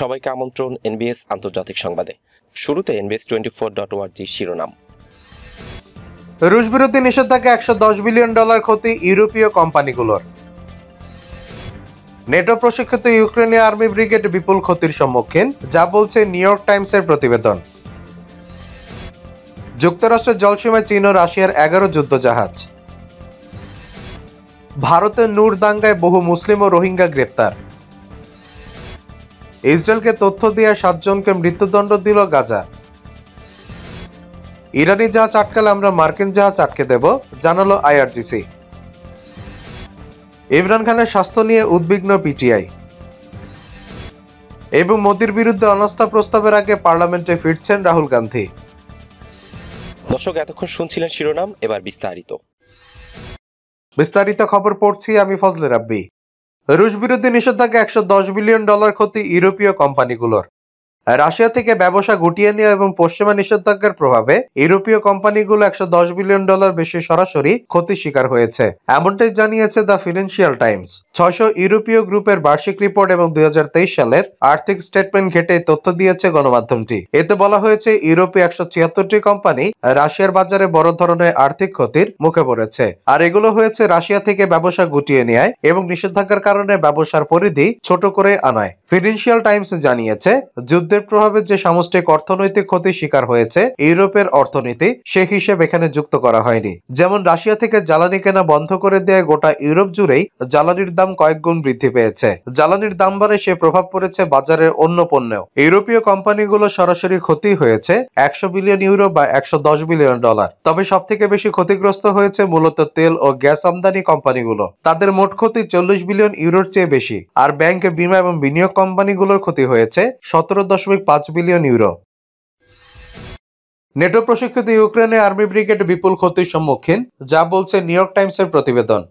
সবাইকে আমন্ত্রণ এনবিএস আন্তর্জাতিক সংবাদে। শুরুতে এনবিএস টোয়েন্টি ফোর ডট ওয়ার্জি শিরোনাম। রুশ বিরোধী নিষেধাজ্ঞা একশো দশ বিলিয়ন ডলার ক্ষতি ইউরোপীয় কোম্পানিগুলোর। নেটো প্রশিক্ষিত ইউক্রেনীয় আর্মি ব্রিগেড বিপুল ক্ষতির সম্মুখীন, যা বলছে নিউ ইয়র্ক টাইমসের প্রতিবেদন। যুক্তরাষ্ট্রের জলসীমায় চীন ও রাশিয়ার এগারো যুদ্ধজাহাজ। ভারতের নূর দাঙ্গায় বহু মুসলিম ও রোহিঙ্গা গ্রেপ্তার। ইসরায়েলকে তথ্য দিয়ে সাতজনকে মৃত্যুদণ্ড দিল গাজা। ইরানি জাহাজ আটকালে আমরা মার্কিন জাহাজ আটকে দেব জানালো আইআরজিসি। ইমরান খানের স্বাস্থ্য নিয়ে উদ্বিগ্ন পিটিআই। এবং মোদির বিরুদ্ধে অনাস্থা প্রস্তাবের আগে পার্লামেন্টে ফিরছেন রাহুল গান্ধী। দর্শক এতক্ষণ শুনছিলেন শিরোনাম এবার বিস্তারিত। বিস্তারিত খবর পড়ছি আমি ফজলে রাব্বি। রুশ বিরোধী নিষেধাজ্ঞা একশো দশ বিলিয়ন ডলার ক্ষতি ইউরোপীয় কোম্পানিগুলোর। রাশিয়া থেকে ব্যবসা গুটিয়ে নেওয়া এবং পশ্চিমা নিষেধাজ্ঞার প্রভাবে ইউরোপীয় কোম্পানিগুলো একশো দশ বিলিয়ন ডলার বেশি সরাসরি ক্ষতির শিকার হয়েছে। এমনটাই জানিয়েছে দ্য ফিনান্সিয়াল টাইমস। ছয়শো ইউরোপীয় গ্রুপের বার্ষিক রিপোর্ট এবং দুই সালের আর্থিক স্টেটমেন্ট ঘেটে তথ্য দিয়েছে গণমাধ্যমটি। এতে বলা হয়েছে, ইউরোপে একশো ছিয়াত্তরটি কোম্পানি রাশিয়ার বাজারে বড় ধরনের আর্থিক ক্ষতির মুখে পড়েছে। আর এগুলো হয়েছে রাশিয়া থেকে ব্যবসা গুটিয়ে নেয় এবং নিষেধাজ্ঞার কারণে ব্যবসার পরিধি ছোট করে আনায়। ফিনান্সিয়াল টাইমস জানিয়েছে, যুদ্ধের প্রভাবে যে সামষ্টিক অর্থনৈতিক ক্ষতির শিকার হয়েছে, ইউরোপের অর্থনীতি সে হিসেবে এখানে যুক্ত করা হয়নি। যেমন রাশিয়া থেকে জ্বালানি কেনা বন্ধ করে দেয় গোটা ইউরোপ জুড়েই জ্বালানির দাম কয়েক গুণ বৃদ্ধি পেয়েছে। জ্বালানির দাম বাড়ে সে প্রভাব পড়েছে বাজারের অন্য পণ্যেও। ইউরোপীয় কোম্পানিগুলো সরাসরি ক্ষতি হয়েছে একশো বিলিয়ন ইউরো বা একশো দশ বিলিয়ন ডলার। তবে সব থেকে বেশি ক্ষতিগ্রস্ত হয়েছে মূলত তেল ও গ্যাস আমদানি কোম্পানিগুলো। তাদের মোট ক্ষতি চল্লিশ বিলিয়ন ইউরোর চেয়ে বেশি। আর ব্যাংক বিমা এবং বিনিয়োগ কোম্পানিগুলোর ক্ষতি হয়েছে সতেরো দশমিক পাঁচ বিলিয়ন ইউরো। নেটো প্রশিক্ষিত ইউক্রেনে আর্মি ব্রিগেড বিপুল ক্ষতির সম্মুখীন, যা বলছে নিউ ইয়র্ক টাইমসের প্রতিবেদন।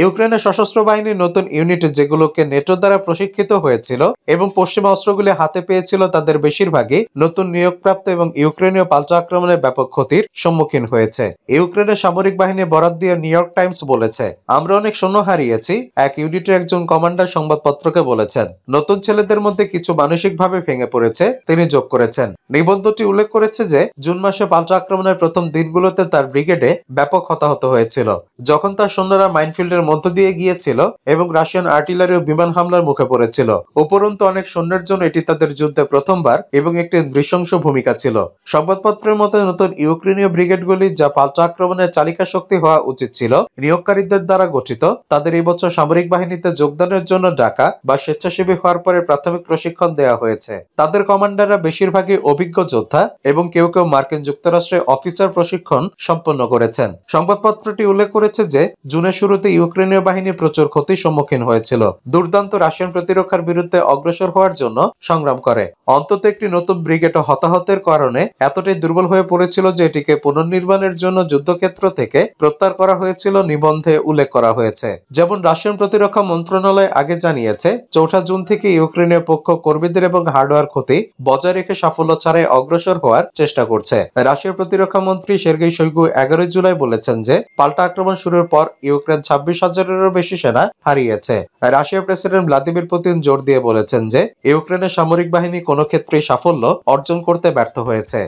ইউক্রেনের সশস্ত্র বাহিনীর নতুন ইউনিট যেগুলোকে নেটো দ্বারা প্রশিক্ষিত হয়েছিল এবং পশ্চিমা অস্ত্রগুলি হাতে পেয়েছিল তাদের বেশিরভাগই নতুন নিয়োগপ্রাপ্ত এবং ইউক্রেনীয় পাল্টা আক্রমণের ব্যাপক ক্ষতির সম্মুখীন হয়েছে। ইউক্রেনের সামরিক বাহিনী বরাদ দিয়ে নিউ ইয়র্ক টাইমস বলেছে, আমরা অনেক সৈন্য হারিয়েছি এক ইউনিটের একজন কমান্ডার সংবাদপত্রকে বলেছেন। নতুন ছেলেদের মধ্যে কিছু মানসিকভাবে ভেঙে পড়েছে, তিনি যোগ করেছেন। নিবন্ধটি উল্লেখ করেছে যে, জুন মাসে পাল্টা আক্রমণের প্রথম দিনগুলোতে তার ব্রিগেডে ব্যাপক হতাহত হয়েছিল। যখন তার সৈন্যরা মাইনফিল্ডের মধ্য দিয়ে গিয়েছিল এবং রাশিয়ান আর্টিলারি ও বিমান হামলার মুখে পড়েছিল। উপরন্তু অনেক সৈন্যের জন্য এটি তাদের যুদ্ধে প্রথমবার এবং একটি নৃশংস ভূমিকা ছিল। সংবাদপত্রের মতো, নতুন ইউক্রেনীয় ব্রিগেডগুলি যা পাল্টা আক্রমণের চালিকা শক্তি হওয়া উচিত ছিল, নিয়োগকারীদের দ্বারা গঠিত, তাদের এই বছর সামরিক বাহিনীতে যোগদানের জন্য ডাকা বা স্বেচ্ছাসেবী হওয়ার পরে প্রাথমিক প্রশিক্ষণ দেওয়া হয়েছে। তাদের কমান্ডাররা বেশিরভাগই অভিজ্ঞ যোদ্ধা এবং কেউ কেউ মার্কিন যুক্তরাষ্ট্রে অফিসার প্রশিক্ষণ সম্পন্ন করেছেন। সংবাদপত্রটি উল্লেখ করেছে যে, জুনের শুরুতে ইউক্রেনীয় বাহিনী প্রচুর ক্ষতির সম্মুখীন হয়েছিল। দুর্দান্ত রাশিয়ান প্রতিরক্ষার বিরুদ্ধে অগ্রসর হওয়ার জন্য সংগ্রাম করে। অন্তত একটি নতুন ব্রিগেড হতাহতের কারণে এতটাই দুর্বল হয়ে পড়েছিল যে এটিকে পুনর্নির্মাণের জন্য যুদ্ধক্ষেত্র থেকে প্রত্যাহার করা হয়েছিল নিবন্ধে উল্লেখ করা হয়েছে। যেমন রাশিয়ান প্রতিরক্ষা মন্ত্রণালয় আগে জানিয়েছে, চৌঠা জুন থেকে ইউক্রেনীয় পক্ষ কর্মীদের এবং হার্ডওয়্যার ক্ষতি বজায় রেখে সাফল্য ছাড়াই অগ্রসর হওয়ার চেষ্টা করছে। রাশিয়ার প্রতিরক্ষা মন্ত্রী সের্গেই শৈগু এগারোই জুলাই বলেছেন যে, পাল্টা আক্রমণ শুরুর পর ইউক্রেন ছাব্বিশ হাজারেরও বেশি সেনা হারিয়েছে। রাশিয়ার প্রেসিডেন্ট ভ্লাদিমির পুতিন জোর দিয়ে বলেছেন যে, ইউক্রেনের সামরিক বাহিনী কোনো ক্ষেত্রেই সাফল্য অর্জন করতে ব্যর্থ হয়েছে।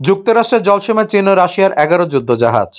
যুক্তরাষ্ট্রের জলসীমা চীন ও রাশিয়ার এগারো যুদ্ধজাহাজ।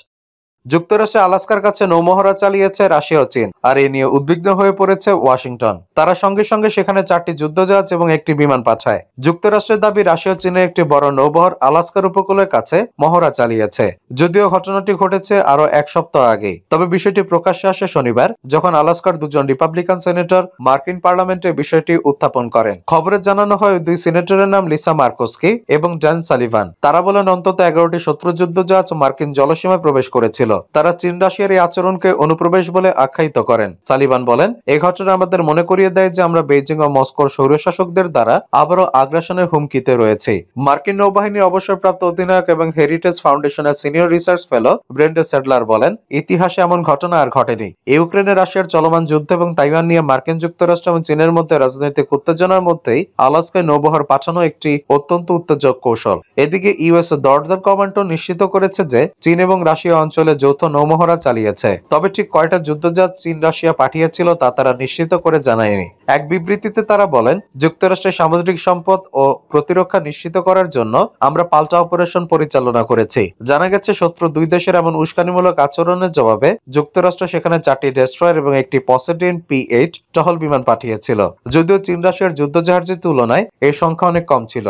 যুক্তরাষ্ট্রে আলাস্কার কাছে নৌমহড়া চালিয়েছে রাশিয়া ও চীন, আর এ নিয়ে উদ্বিগ্ন হয়ে পড়েছে ওয়াশিংটন। তারা সঙ্গে সঙ্গে সেখানে চারটি যুদ্ধজাহাজ এবং একটি বিমান পাঠায়। যুক্তরাষ্ট্রের দাবি, রাশিয়া চীনের একটি বড় নৌবহর আলাস্কার উপকূলের কাছে মহড়া চালিয়েছে। যদিও ঘটনাটি ঘটেছে আরও এক সপ্তাহ আগে। তবে বিষয়টি প্রকাশ্যে আসে শনিবার, যখন আলাস্কার দুজন রিপাবলিকান সেনেটর মার্কিন পার্লামেন্টে বিষয়টি উত্থাপন করেন। খবরে জানানো হয়, দুই সিনেটরের নাম লিসা মার্কোস্কি এবং ড্যান সালিভান। তারা বলেন, অন্তত এগারোটি শত্রু যুদ্ধজাহাজ মার্কিন জলসীমায় প্রবেশ করেছিল। তারা চীন রাশিয়ার এই আচরণকে অনুপ্রবেশ বলে আখ্যায়িত করেন। সালিবান বলেন এই ঘটনা আমাদের মনে করিয়ে দেয় যে আমরা বেইজিং ও মস্কোর স্বৈরশাসকদের দ্বারা আবারও আগ্রাসনের হুমকিতে রয়েছে। মার্কিন নৌবাহিনীর অবসরপ্রাপ্ত অধিনায়ক এবং হেরিটেজ ফাউন্ডেশনের সিনিয়র রিসার্চ ফেলো ব্রেন্ডে সেডলার বলেন, ইতিহাসে এমন ঘটনা আর ঘটেনি। ইউক্রেনে রাশিয়ার চলমান যুদ্ধ এবং তাইওয়ান নিয়ে মার্কিন যুক্তরাষ্ট্র এবং চীনের মধ্যে রাজনৈতিক উত্তেজনার মধ্যেই আলাস্কায় নৌবহর পাঠানো একটি অত্যন্ত উত্তেজক কৌশল। এদিকে ইউএস দরদার কমান্ডো নিশ্চিত করেছে যে চীন এবং রাশিয়া অঞ্চলে যৌথ নৌমহড়া চালিয়েছে। তবে ঠিক কয়টা যুদ্ধজাহাজ চীন, রাশিয়া পাঠিয়েছিল তা তারা নিশ্চিত করে জানায়নি। এক বিবৃতিতে তারা বলেন, যুক্তরাষ্ট্রের সামুদ্রিক সম্পদ ও প্রতিরক্ষা নিশ্চিত করার জন্য আমরা পাল্টা অপারেশন পরিচালনা করেছি। জানা গেছে, শত্রু দুই দেশের এমন উস্কানিমূলক আচরণের জবাবে যুক্তরাষ্ট্র সেখানে চারটি ডেস্ট্রয়ার এবং একটি পসেডিন পি এইট টহল বিমান পাঠিয়েছিল। যদিও চীন, রাশিয়ার যুদ্ধজাহাজের তুলনায় এই সংখ্যা অনেক কম ছিল।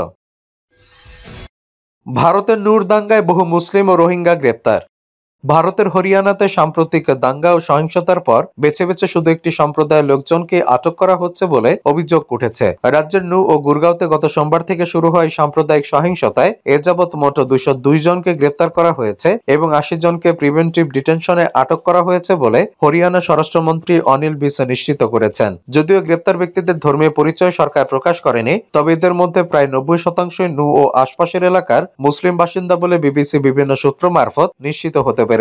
ভারতের নূর দাঙ্গায় বহু মুসলিম ও রোহিঙ্গা গ্রেপ্তার। ভারতের হরিয়ানাতে সাম্প্রতিক দাঙ্গা ও সহিংসতার পর বেছে বেছে শুধু একটি সম্প্রদায়ের লোকজনকে আটক করা হচ্ছে বলে অভিযোগ উঠেছে। রাজ্যের নু ও গুরগাঁওতে গত সোমবার থেকে শুরু হয় সাম্প্রদায়িক সহিংসতায় এ যাবৎ মোট দুইশো দুই জনকে গ্রেপ্তার করা হয়েছে এবং আশি জনকে প্রিভেন্টিভ ডিটেনশনে আটক করা হয়েছে বলে হরিয়ানা স্বরাষ্ট্রমন্ত্রী অনিল বিস নিশ্চিত করেছেন। যদিও গ্রেপ্তার ব্যক্তিদের ধর্মীয় পরিচয় সরকার প্রকাশ করেনি, তবে এদের মধ্যে প্রায় নব্বই শতাংশই নু ও আশপাশের এলাকার মুসলিম বাসিন্দা বলে বিবিসি বিভিন্ন সূত্র মারফত নিশ্চিত হতে পেরেছে।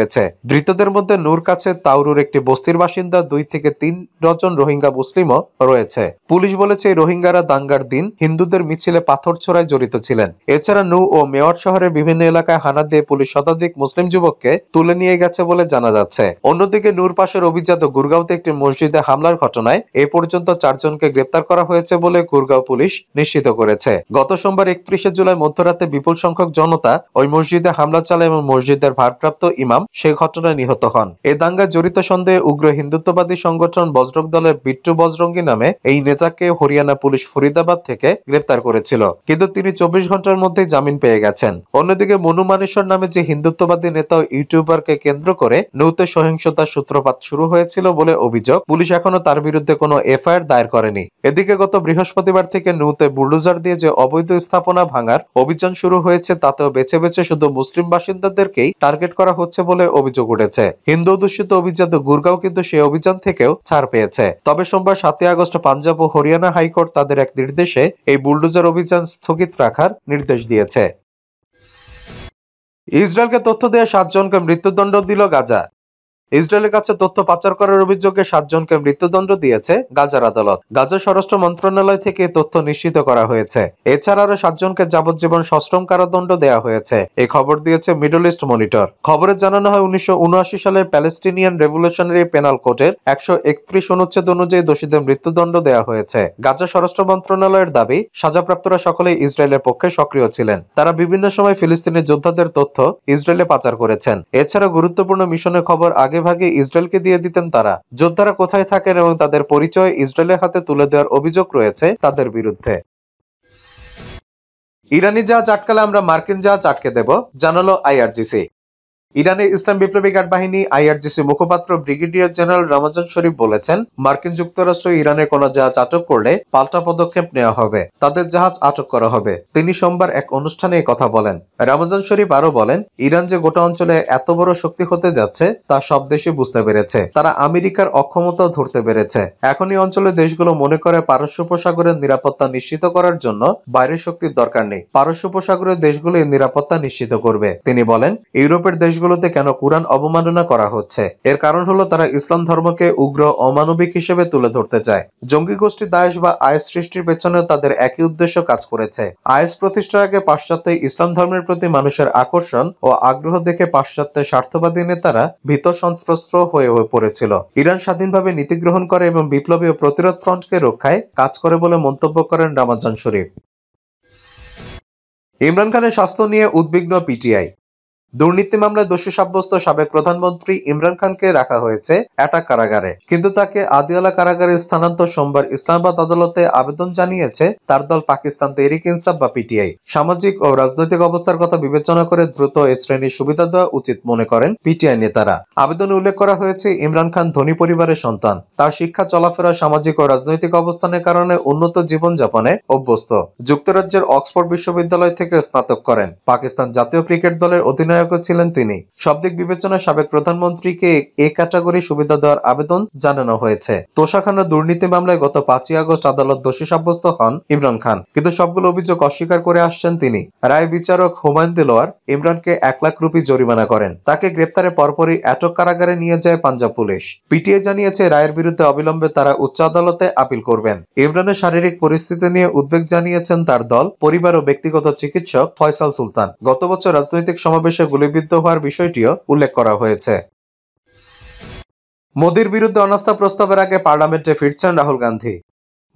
ধৃতদের মধ্যে নূর কাছে তাউরুর একটি বস্তির বাসিন্দা, দুই থেকে তিন ডজন রোহিঙ্গা মুসলিমও রয়েছে। পুলিশ বলেছে রোহিঙ্গারা দাঙ্গার দিন হিন্দুদের মিছিলে পাথর ছোড়ায় জড়িত ছিলেন। এছাড়া নু ও মেওয়ার শহরের বিভিন্ন এলাকায় হানা দিয়ে পুলিশ শতাধিক মুসলিম যুবককে তুলে নিয়ে গেছে বলে জানা যাচ্ছে। অন্যদিকে নূর পাশের অভিজাত গুরগাঁওতে একটি মসজিদে হামলার ঘটনায় এ পর্যন্ত চারজনকে গ্রেপ্তার করা হয়েছে বলে গুরগাঁও পুলিশ নিশ্চিত করেছে। গত সোমবার একত্রিশে জুলাই মধ্যরাতে বিপুল সংখ্যক জনতা ওই মসজিদে হামলা চালায় এবং মসজিদের ভারপ্রাপ্ত ইমাম সেই ঘটনায় নিহত হন। এই দাঙ্গায় জড়িত সন্দেহে উগ্র হিন্দুত্ববাদী সংগঠন বজরং দলের বিট্টু বজরঙ্গী নামে এই নেতাকে হরিয়ানা পুলিশ ফরিদাবাদ থেকে গ্রেপ্তার করেছিল। কিন্তু তিনি চব্বিশ ঘণ্টার মধ্যেই জামিন পেয়ে গেছেন। অন্যদিকে মনু মানেশ্বর নামে যে হিন্দুত্ববাদী নেতা ইউটিউবারকে কেন্দ্র করে নৌতে সহিংসতার সূত্রপাত শুরু হয়েছিল বলে অভিযোগ, পুলিশ এখনও তার বিরুদ্ধে কোনো এফআইআর দায়ের করেনি। এদিকে গত বৃহস্পতিবার থেকে নৌতে বুলডোজার দিয়ে যে অবৈধ স্থাপনা ভাঙার অভিযান শুরু হয়েছে, তাতেও বেছে বেছে শুধু মুসলিম বাসিন্দাদেরকেই টার্গেট করা হচ্ছে বলে অভিযোগ উঠেছে। হিন্দু দূষিত অভিজাত গুরগাঁও কিন্তু সেই অভিযান থেকেও ছাড় পেয়েছে। তবে সোমবার সাতই আগস্ট পাঞ্জাব ও হরিয়ানা হাইকোর্ট তাদের এক নির্দেশে এই বুলডোজার অভিযান স্থগিত রাখার নির্দেশ দিয়েছে। ইসরায়েলকে তথ্য দেওয়া সাতজনকে মৃত্যুদণ্ড দিল গাজা। ইসরায়েলের কাছে তথ্য পাচার করার অভিযোগে সাতজনকে মৃত্যুদণ্ড দিয়েছে গাজার আদালত। গাজা স্বরাষ্ট্র মন্ত্রণালয় থেকে তথ্য নিশ্চিত করা হয়েছে। এছাড়া আরও সাতজনকে যাবজ্জীবন সশ্রম কারাদণ্ড দেওয়া হয়েছে। এই খবর দিয়েছে মিডল ইস্ট মনিটর। খবরে জানানো হয়, উনিশশো সালের প্যালেস্টিনিয়ান রেভলিউশনারি পেনাল কোর্টের একশো একত্রিশ অনুচ্ছেদ অনুযায়ী দোষীদের মৃত্যুদণ্ড দেওয়া হয়েছে। গাজা স্বরাষ্ট্র মন্ত্রণালয়ের দাবি, সাজাপ্রাপ্তরা সকলে ইসরায়েলের পক্ষে সক্রিয় ছিলেন। তারা বিভিন্ন সময় ফিলিস্তিনি যোদ্ধাদের তথ্য ইসরায়েলে পাচার করেছেন। এছাড়া গুরুত্বপূর্ণ মিশনের খবর আগে ভাগে ভাগে ইসরায়েলকে দিয়ে দিতেন তারা। যোদ্ধারা কোথায় থাকেন এবং তাদের পরিচয় ইসরায়েলের হাতে তুলে দেওয়ার অভিযোগ রয়েছে তাদের বিরুদ্ধে। ইরানি জাহাজ আটকালে আমরা মার্কিন জাহাজ আটকে দেব, জানালো আইআরজিসি। ইরানের ইসলাম বিপ্লবী গার্ড বাহিনী আইআরজিসি মুখপাত্র ব্রিগেডিয়ার জেনারেল রমজান শরীফ বলেছেন, মার্কিন যুক্তরাষ্ট্র ইরানের কোন জাহাজ আটক করলে পাল্টা পদক্ষেপ নেওয়া হবে, তাদের জাহাজ আটক করা হবে। তিনি সোমবার এক অনুষ্ঠানে কথা বলেন। রমজান শরীফ আরও বলেন, ইরান যে গোটা অঞ্চলে এত বড় শক্তি হতে যাচ্ছে, তা সব দেশে বুঝতে পেরেছে। তারা আমেরিকার অক্ষমতাও ধরতে পেরেছে। এখন এই অঞ্চলে দেশগুলো মনে করে পারস্য উপসাগরের নিরাপত্তা নিশ্চিত করার জন্য বাইরের শক্তির দরকার নেই। পারস্য উপসাগরের দেশগুলো এই নিরাপত্তা নিশ্চিত করবে। তিনি বলেন, ইউরোপের দেশগুলোতে কেন কোরআন অবমাননা করা হচ্ছে? এর কারণ হলো তারা ইসলাম ধর্মকে উগ্র, অমানবিক হিসেবে তুলে ধরতে চায়। জঙ্গি গোষ্ঠী দায়েশ বা আইএস সৃষ্টির পেছনে তাদের একই উদ্দেশ্য কাজ করেছে। আইএস প্রতিষ্ঠার আগে পাশ্চাত্যে ইসলাম ধর্মের প্রতি মানুষের আকর্ষণ ও আগ্রহ দেখে পাশ্চাত্যের স্বার্থবাদী নেতারা ভীত সন্ত্রস্ত হয়ে হয়ে পড়েছিল। ইরান স্বাধীনভাবে নীতি গ্রহণ করে এবং বিপ্লবী ও প্রতিরোধ ফ্রন্টকে রক্ষায় কাজ করে বলে মন্তব্য করেন রামাজান শরীফ। ইমরান খানের স্বাস্থ্য নিয়ে উদ্বিগ্ন পিটিআই। দুর্নীতি মামলায় দোষী সাব্যস্ত সাবেক প্রধানমন্ত্রী ইমরান খানকে রাখা হয়েছে অ্যাটাক কারাগারে। কিন্তু তাকে আদিয়ালা কারাগারে স্থানান্তর সোমবার ইসলামাবাদ আদালতে আবেদন জানিয়েছে তার দল পাকিস্তান তেহরিক ইনসাফ বা পিটিআই। সামাজিক ও রাজনৈতিক অবস্থার কথা বিবেচনা করে দ্রুত এই শ্রেণির সুবিধা দেওয়া উচিত মনে করেন পিটিআই নেতারা। আবেদনে উল্লেখ করা হয়েছে ইমরান খান ধনী পরিবারের সন্তান। তার শিক্ষা, চলাফেরা, সামাজিক ও রাজনৈতিক অবস্থানের কারণে উন্নত জীবনযাপনে অভ্যস্ত। যুক্তরাজ্যের অক্সফোর্ড বিশ্ববিদ্যালয় থেকে স্নাতক করেন। পাকিস্তান জাতীয় ক্রিকেট দলের অধিনায়ক অধিনায়কও ছিলেন তিনি। সব দিক বিবেচনায় সাবেক প্রধানমন্ত্রীকে এ ক্যাটাগরি সুবিধা দেওয়ার আবেদন জানানো হয়েছে। তোষাখানার দুর্নীতি মামলায় গত পাঁচই আগস্ট আদালত দোষী সাব্যস্ত হন ইমরান খান। কিন্তু সবগুলো অভিযোগ অস্বীকার করে আসছেন তিনি। রায় বিচারক হুমায়ুন দিলোয়ার ইমরানকে এক লাখ রুপি জরিমানা করেন। তাকে গ্রেপ্তারের পরপরই অ্যাটক কারাগারে নিয়ে যায় পাঞ্জাব পুলিশ। পিটিএ জানিয়েছে, রায়ের বিরুদ্ধে অবিলম্বে তারা উচ্চ আদালতে আপিল করবেন। ইমরানের শারীরিক পরিস্থিতি নিয়ে উদ্বেগ জানিয়েছেন তার দল, পরিবার ও ব্যক্তিগত চিকিৎসক ফয়সাল সুলতান। গত বছর রাজনৈতিক সমাবেশে গুলিবিদ্ধ হওয়ার বিষয়টিও উল্লেখ করা হয়েছে। মোদির বিরুদ্ধে অনাস্থা প্রস্তাবের আগে পার্লামেন্টে ফিরছেন রাহুল গান্ধী।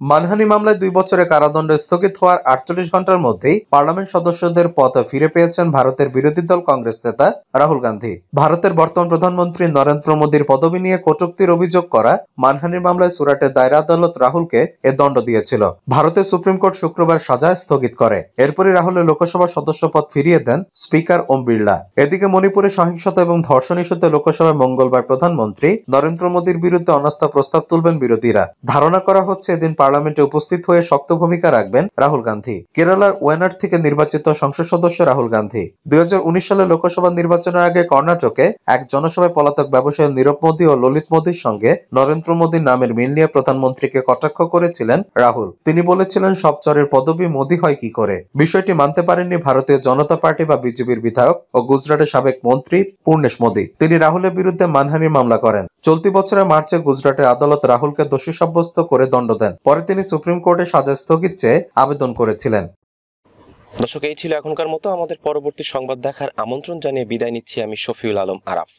মানহানি মামলায় দুই বছরের কারাদণ্ড স্থগিত হওয়ার আটচল্লিশ ঘণ্টার মধ্যেই পার্লামেন্ট সদস্যদের পদ ফিরে পেয়েছেন ভারতের বিরোধী দল কংগ্রেস নেতা রাহুল গান্ধী। ভারতের বর্তমান প্রধানমন্ত্রী নরেন্দ্র মোদীর পদবি নিয়ে কটুক্তির অভিযোগ করা মানহানির মামলায় সুরাটের দায়রা আদালত রাহুলকে এ দণ্ড দিয়েছিল। ভারতের সুপ্রিম কোর্ট শুক্রবার সাজা স্থগিত করে। এরপরই রাহুলের লোকসভা সদস্য পদ ফিরিয়ে দেন স্পিকার ওম বিড়লা। এদিকে মণিপুরে সহিংসতা এবং ধর্ষণ ইস্যুতে লোকসভায় মঙ্গলবার প্রধানমন্ত্রী নরেন্দ্র মোদীর বিরুদ্ধে অনাস্থা প্রস্তাব তুলবেন বিরোধীরা। ধারণা করা হচ্ছে এদিন পার্লামেন্টে উপস্থিত হয়ে শক্ত ভূমিকা রাখবেন রাহুল গান্ধী। কেরালার ওয়েনার থেকে নির্বাচিত সংসদ সদস্য রাহুল গান্ধী। দুই সালে লোকসভা নির্বাচনের আগে কর্ণাটকে এক জনসভায় পলাতক ব্যবসায়ী নীরব মোদী ও ললিত মোদীর সঙ্গে নরেন্দ্র মোদীর নামের মিল নিয়ে প্রধানমন্ত্রীকে কটাক্ষ করেছিলেন রাহুল। তিনি বলেছিলেন, সব চরের পদবি মোদী হয় কি করে? বিষয়টি মানতে পারেননি ভারতীয় জনতা পার্টি বা বিজেপির বিধায়ক ও গুজরাটের সাবেক মন্ত্রী পূর্ণেশ মোদী। তিনি রাহুলের বিরুদ্ধে মানহানির মামলা করেন। চলতি বছরের মার্চে গুজরাটের আদালত রাহুলকে দোষী সাব্যস্ত করে দণ্ড দেন। পরে তিনি সুপ্রিম কোর্টে সাজা স্থগিত চেয়ে আবেদন করেছিলেন। দর্শক, এই ছিল এখনকার মতো। আমাদের পরবর্তী সংবাদ দেখার আমন্ত্রণ জানিয়ে বিদায় নিচ্ছি আমি শফিউল আলম আরাফ।